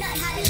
not how to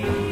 Bye.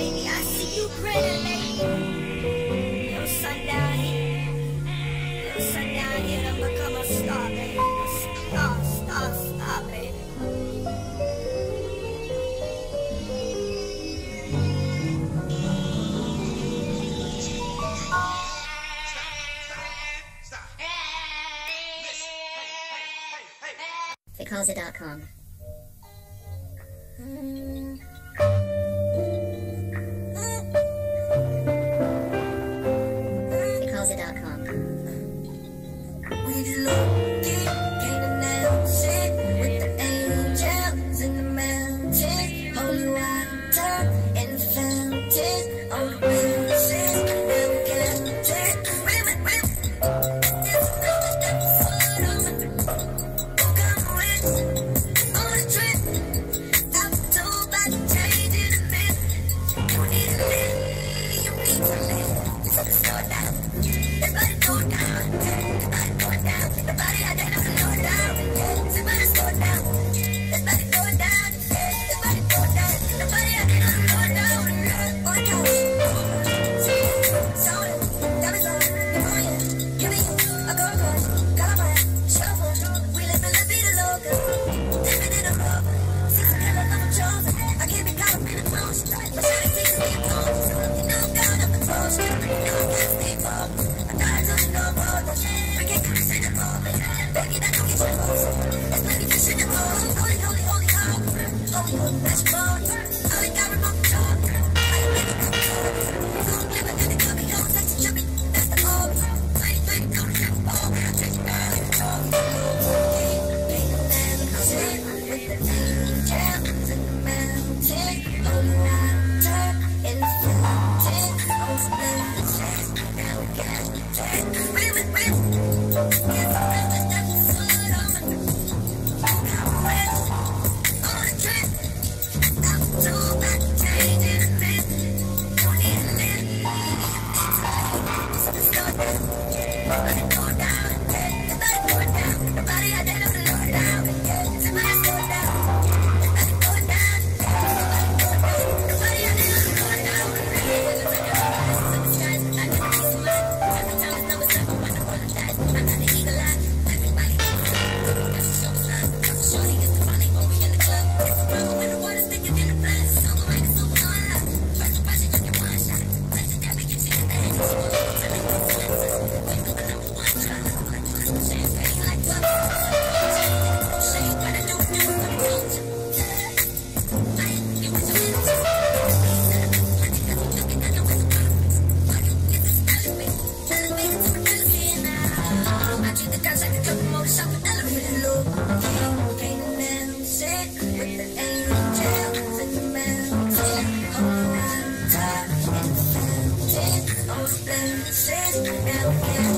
baby. I see you grinning, baby. Little sun down here. Little sun down here become a star, baby. Star, star, star, baby. invented. ござい。explain this is